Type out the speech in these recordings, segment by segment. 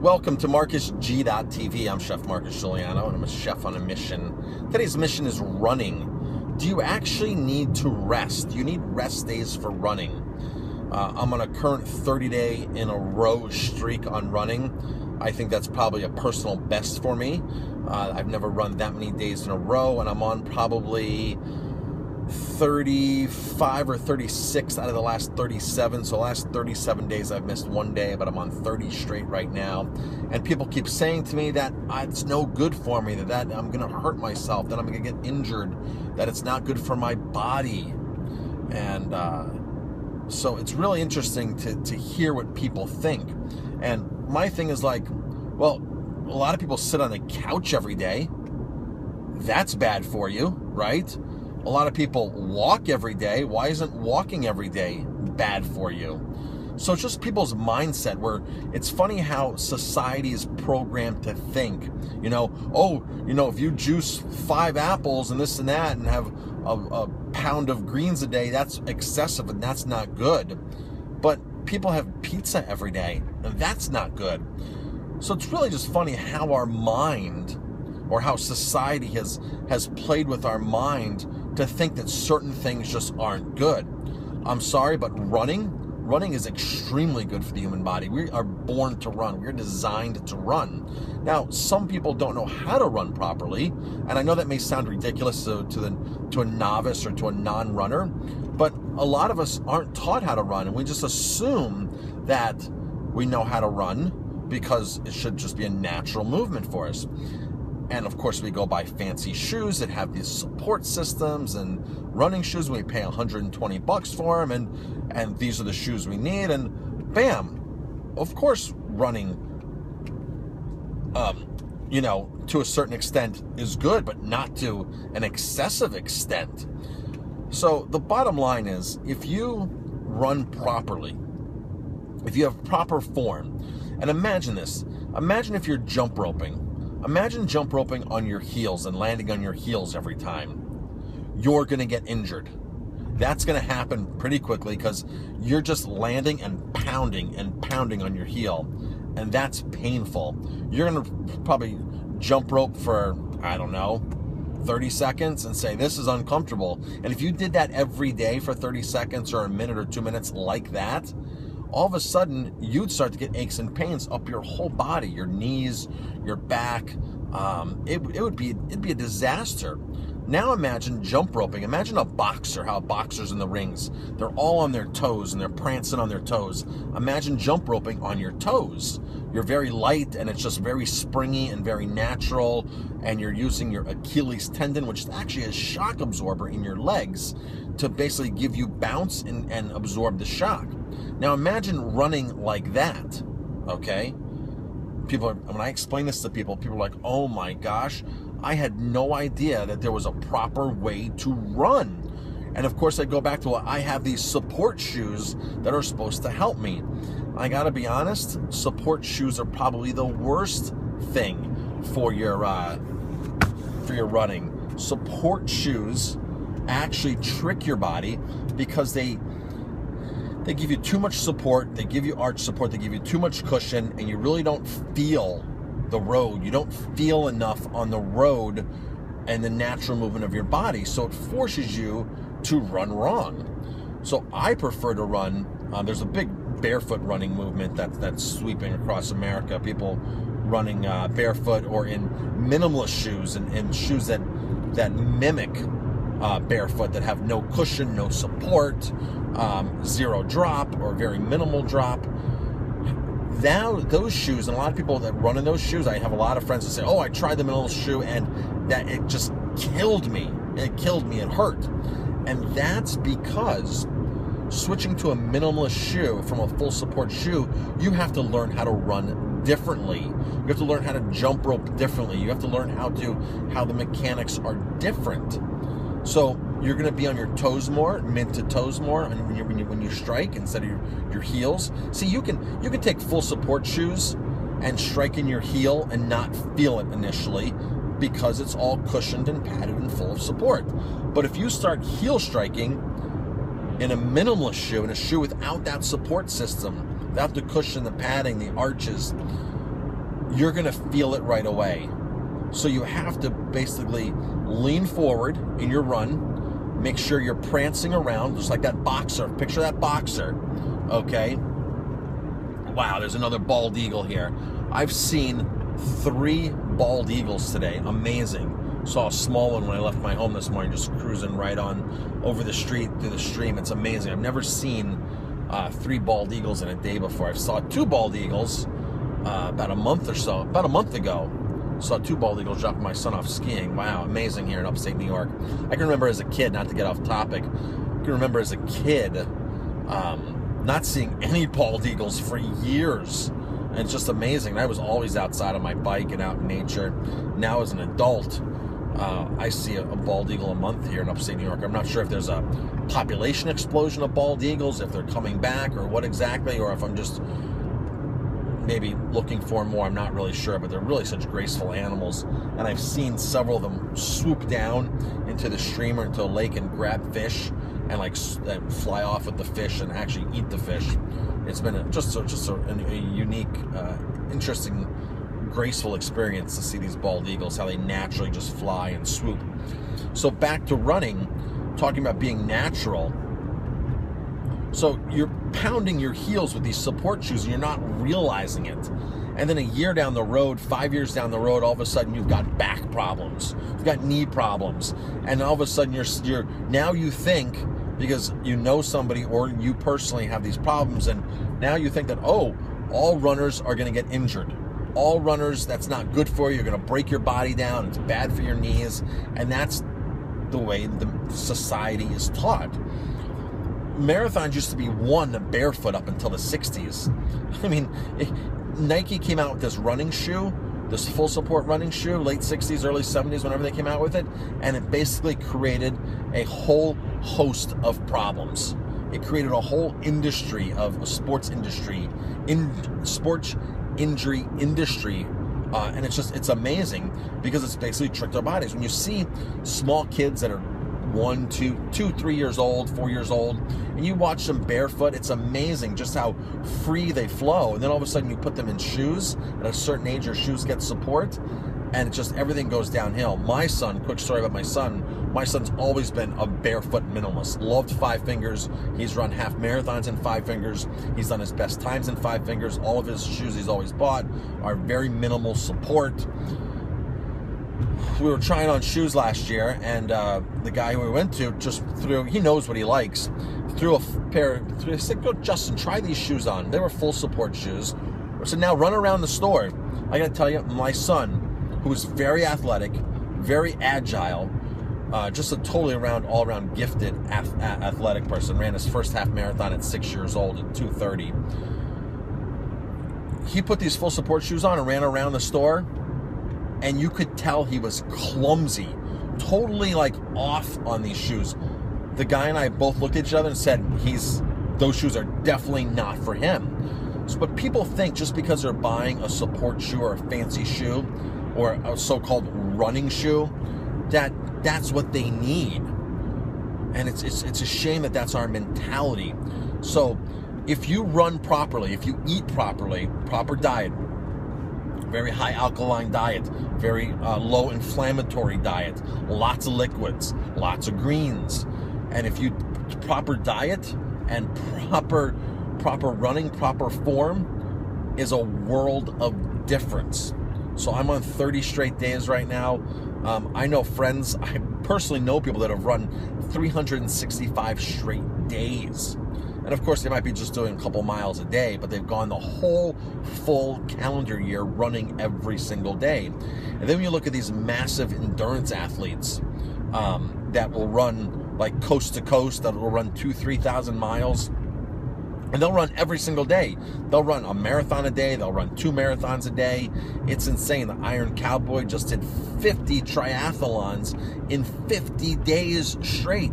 Welcome to MarcusG.tv. I'm Chef Marcus Guiliano, and I'm a chef on a mission. Today's mission is running. Do you actually need to rest? You need rest days for running? Uh, I'm on a current 30 day in a row streak on running. I think that's probably a personal best for me. Uh, I've never run that many days in a row, and I'm on probably 35 or 36 out of the last 37. So last 37 days I've missed one day, but I'm on 30 straight right now. And people keep saying to me that uh, it's no good for me, that, that I'm going to hurt myself, that I'm going to get injured, that it's not good for my body. And uh, so it's really interesting to, to hear what people think. And my thing is like, well, a lot of people sit on the couch every day. That's bad for you, right? A lot of people walk every day. Why isn't walking every day bad for you? So it's just people's mindset where it's funny how society is programmed to think, you know, oh, you know, if you juice five apples and this and that and have a, a pound of greens a day, that's excessive and that's not good. But people have pizza every day and that's not good. So it's really just funny how our mind or how society has has played with our mind to think that certain things just aren't good. I'm sorry, but running, running is extremely good for the human body. We are born to run. We're designed to run. Now, some people don't know how to run properly, and I know that may sound ridiculous to, to the to a novice or to a non-runner, but a lot of us aren't taught how to run, and we just assume that we know how to run because it should just be a natural movement for us. And of course, we go buy fancy shoes that have these support systems and running shoes. We pay 120 bucks for them, and and these are the shoes we need. And bam, of course, running, um, you know, to a certain extent is good, but not to an excessive extent. So the bottom line is, if you run properly, if you have proper form, and imagine this: imagine if you're jump roping Imagine jump roping on your heels and landing on your heels every time. You're going to get injured. That's going to happen pretty quickly because you're just landing and pounding and pounding on your heel. And that's painful. You're going to probably jump rope for, I don't know, 30 seconds and say, This is uncomfortable. And if you did that every day for 30 seconds or a minute or two minutes like that, all of a sudden you'd start to get aches and pains up your whole body, your knees, your back. Um, it, it would be it'd be a disaster. Now imagine jump roping. Imagine a boxer, how boxers in the rings, they're all on their toes and they're prancing on their toes. Imagine jump roping on your toes. You're very light and it's just very springy and very natural. And you're using your Achilles tendon, which is actually a shock absorber in your legs, to basically give you bounce and, and absorb the shock. Now imagine running like that, okay? People, are, when I explain this to people, people are like, "Oh my gosh, I had no idea that there was a proper way to run." And of course, I go back to I have these support shoes that are supposed to help me. I got to be honest, support shoes are probably the worst thing for your uh, for your running. Support shoes actually trick your body because they they give you too much support, they give you arch support, they give you too much cushion, and you really don't feel the road. You don't feel enough on the road and the natural movement of your body. So it forces you to run wrong. So I prefer to run. Uh, there's a big barefoot running movement that, that's sweeping across America. People running uh, barefoot or in minimalist shoes and, and shoes that that mimic uh, barefoot that have no cushion, no support, um, zero drop or very minimal drop. Now those shoes, and a lot of people that run in those shoes, I have a lot of friends that say, "Oh, I tried the minimalist shoe and that it just killed me. It killed me. It hurt." And that's because switching to a minimalist shoe from a full support shoe, you have to learn how to run differently. You have to learn how to jump rope differently. You have to learn how to how the mechanics are different. So you're going to be on your toes more, mid to toes more, and when you when you when you strike instead of your, your heels. See, you can you can take full support shoes and strike in your heel and not feel it initially because it's all cushioned and padded and full of support. But if you start heel striking in a minimalist shoe, in a shoe without that support system, without the cushion, the padding, the arches, you're going to feel it right away. So you have to basically lean forward in your run, make sure you're prancing around, just like that boxer. Picture that boxer, okay? Wow, there's another bald eagle here. I've seen three bald eagles today. Amazing. Saw a small one when I left my home this morning, just cruising right on over the street through the stream. It's amazing. I've never seen uh, three bald eagles in a day before. I saw two bald eagles uh, about a month or so, about a month ago. Saw two bald eagles dropping my son off skiing. Wow, amazing here in upstate New York. I can remember as a kid, not to get off topic, I can remember as a kid um, not seeing any bald eagles for years. And it's just amazing. I was always outside on my bike and out in nature. Now, as an adult, uh, I see a, a, bald eagle a month here in upstate New York. I'm not sure if there's a population explosion of bald eagles, if they're coming back, or what exactly, or if I'm just maybe looking for more. I'm not really sure, but they're really such graceful animals. And I've seen several of them swoop down into the stream or into a lake and grab fish and like and fly off with the fish and actually eat the fish. It's been a, just a, just a, a unique, uh, interesting graceful experience to see these bald eagles, how they naturally just fly and swoop. So, back to running, talking about being natural. So, you're pounding your heels with these support shoes and you're not realizing it. And then a year down the road, five years down the road, all of a sudden you've got back problems, you've got knee problems, and all of a sudden you're, you're now you think because you know somebody or you personally have these problems, and now you think that oh, all runners are going to get injured all runners, that's not good for you. You're going to break your body down. It's bad for your knees. And that's the way the society is taught. Marathons used to be won barefoot up until the 60s. I mean, Nike came out with this running shoe, this full support running shoe, late 60s, early 70s, whenever they came out with it, and it basically created a whole host of problems. It created a whole industry of sports industry, in sports injury industry. Uh, and it's just, it's amazing because it's basically tricked our bodies. When you see small kids that are one, two, two, three years old, four years old, and you watch them barefoot, it's amazing just how free they flow. And then all of a sudden you put them in shoes. At a certain age, your shoes get support, and just everything goes downhill. My son, quick story about my son. My son's always been a barefoot minimalist. Loved five fingers. He's run half marathons in five fingers. He's done his best times in five fingers. All of his shoes he's always bought are very minimal support. We were trying on shoes last year, and uh, the guy who we went to just threw. He knows what he likes. Threw a pair. Threw, I said, "Go, Justin, try these shoes on." They were full support shoes. Said, "Now run around the store." I got to tell you, my son who was very athletic, very agile, uh, just a totally around, all around gifted ath- athletic person. Ran his first half marathon at six years old at 2:30. He put these full support shoes on and ran around the store, and you could tell he was clumsy, totally like off on these shoes. The guy and I both looked at each other and said, "He's those shoes are definitely not for him." So, but people think just because they're buying a support shoe or a fancy shoe or a so-called running shoe, that that's what they need. And it's, it's, it's a shame that that's our mentality. So if you run properly, if you eat properly, proper diet, very high alkaline diet, very uh, low inflammatory diet, lots of liquids, lots of greens, and if you proper diet and proper proper running, proper form is a world of difference. So I'm on 30 straight days right now. Um, I know friends, I personally know people that have run 365 straight days. And of course, they might be just doing a couple miles a day, but they've gone the whole full calendar year running every single day. And then when you look at these massive endurance athletes um, that will run like coast to coast, that will run two, 3,000 miles and they'll run every single day. They'll run a marathon a day. They'll run two marathons a day. It's insane. The Iron Cowboy just did 50 triathlons in 50 days straight.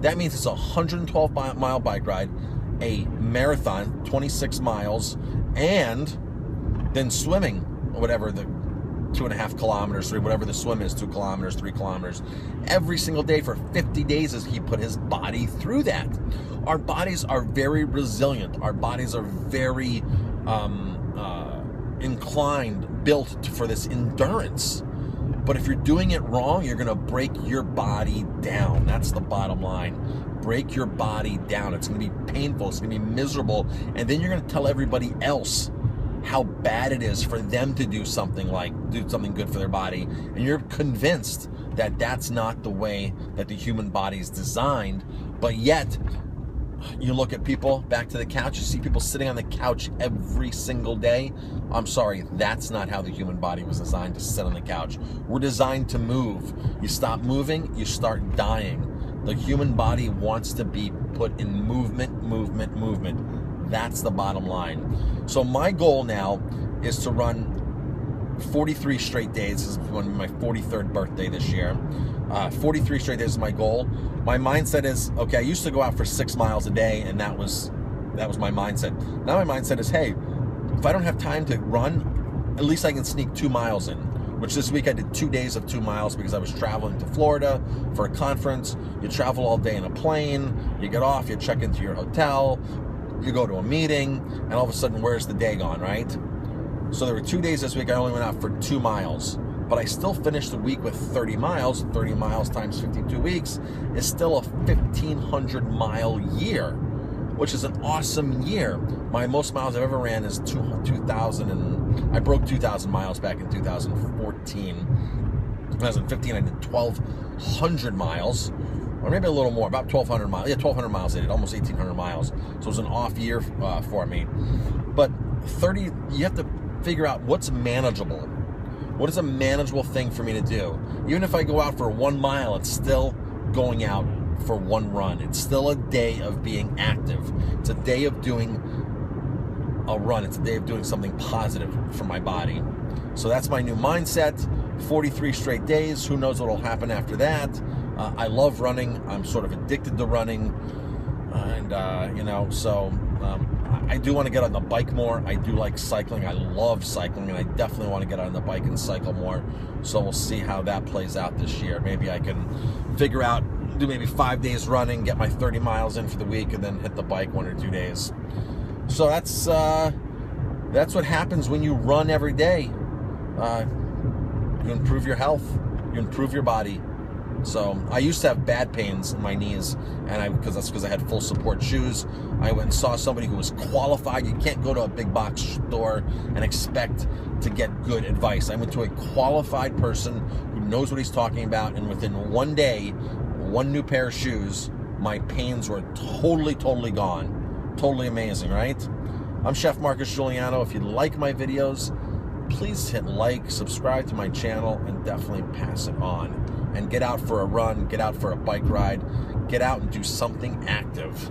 That means it's a 112 mile bike ride, a marathon, 26 miles, and then swimming, whatever the two and a half kilometers, three, whatever the swim is, two kilometers, three kilometers, every single day for 50 days as he put his body through that. Our bodies are very resilient. Our bodies are very um, uh, inclined, built for this endurance. But if you're doing it wrong, you're going to break your body down. That's the bottom line. Break your body down. It's going to be painful. It's going to be miserable. And then you're going to tell everybody else how bad it is for them to do something like do something good for their body. And you're convinced that that's not the way that the human body is designed. But yet, you look at people back to the couch, you see people sitting on the couch every single day. I'm sorry, that's not how the human body was designed to sit on the couch. We're designed to move. You stop moving, you start dying. The human body wants to be put in movement, movement, movement. That's the bottom line. So, my goal now is to run 43 straight days. This is my 43rd birthday this year. Uh, 43 straight days is my goal. My mindset is okay. I used to go out for six miles a day, and that was that was my mindset. Now my mindset is, hey, if I don't have time to run, at least I can sneak two miles in. Which this week I did two days of two miles because I was traveling to Florida for a conference. You travel all day in a plane. You get off. You check into your hotel. You go to a meeting, and all of a sudden, where's the day gone? Right? So there were two days this week I only went out for two miles but I still finished the week with 30 miles. 30 miles times 52 weeks is still a 1,500 mile year, which is an awesome year. My most miles I've ever ran is 2,000, and I broke 2,000 miles back in 2014. 2015, I did 1,200 miles, or maybe a little more, about 1,200 miles. Yeah, 1,200 miles I did, almost 1,800 miles. So it was an off year uh, for me. But 30, you have to figure out what's manageable what is a manageable thing for me to do? Even if I go out for one mile, it's still going out for one run. It's still a day of being active. It's a day of doing a run. It's a day of doing something positive for my body. So that's my new mindset. 43 straight days. Who knows what will happen after that? Uh, I love running. I'm sort of addicted to running. And, uh, you know, so um, I do want to get on the bike more. I do like cycling. I love cycling, and I definitely want to get on the bike and cycle more. So we'll see how that plays out this year. Maybe I can figure out do maybe five days running, get my 30 miles in for the week, and then hit the bike one or two days. So that's uh, that's what happens when you run every day. Uh, you improve your health, you improve your body, so I used to have bad pains in my knees, and I because that's because I had full support shoes. I went and saw somebody who was qualified. You can't go to a big box store and expect to get good advice. I went to a qualified person who knows what he's talking about, and within one day, one new pair of shoes, my pains were totally, totally gone. Totally amazing, right? I'm Chef Marcus Guiliano. If you like my videos, please hit like, subscribe to my channel, and definitely pass it on and get out for a run, get out for a bike ride, get out and do something active.